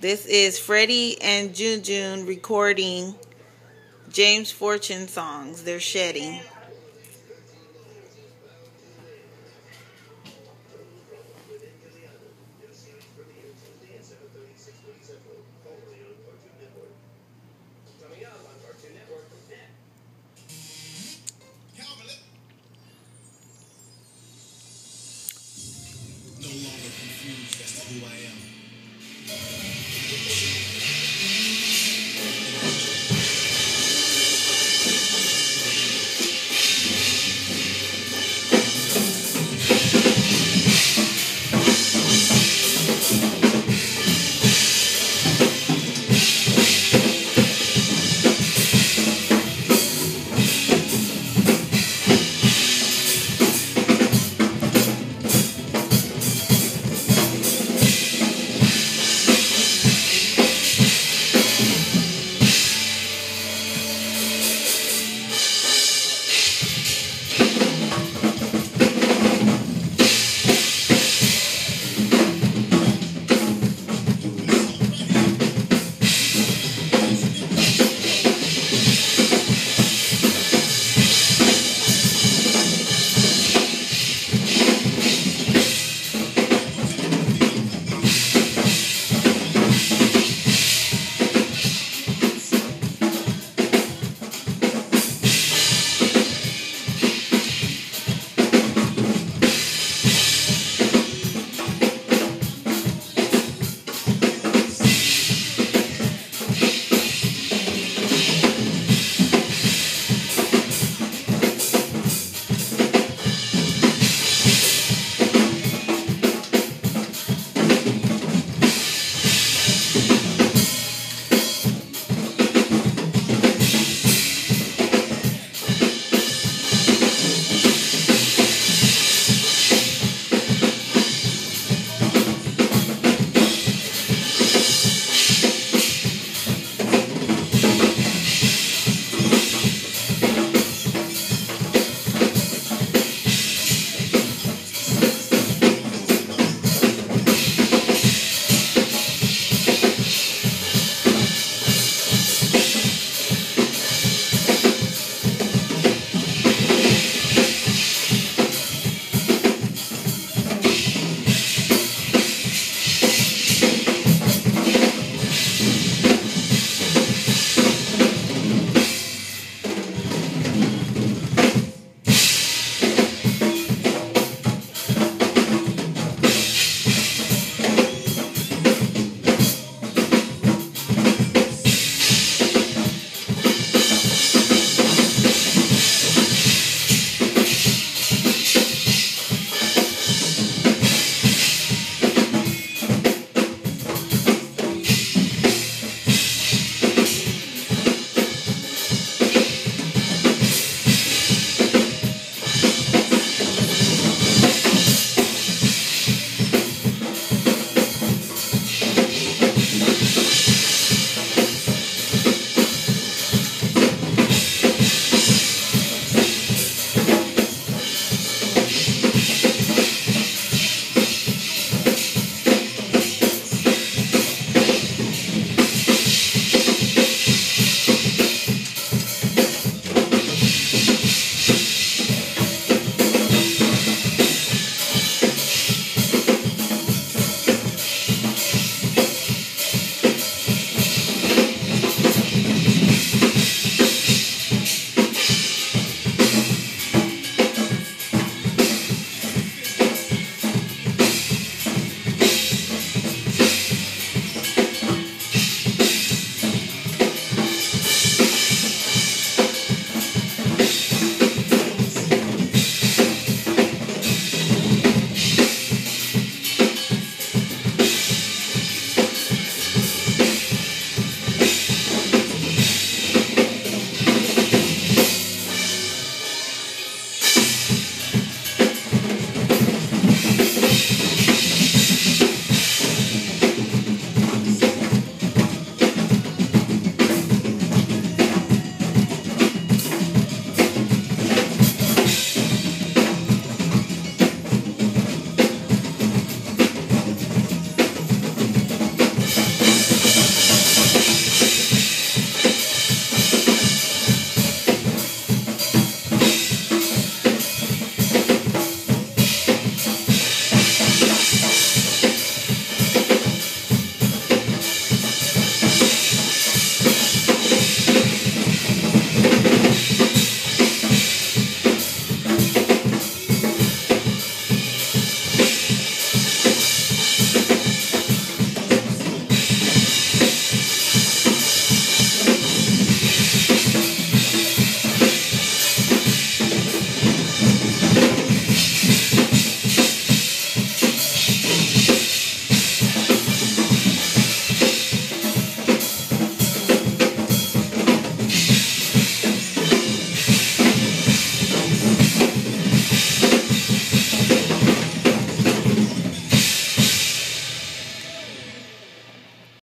This is Freddie and Junjun recording James Fortune songs. They're shedding.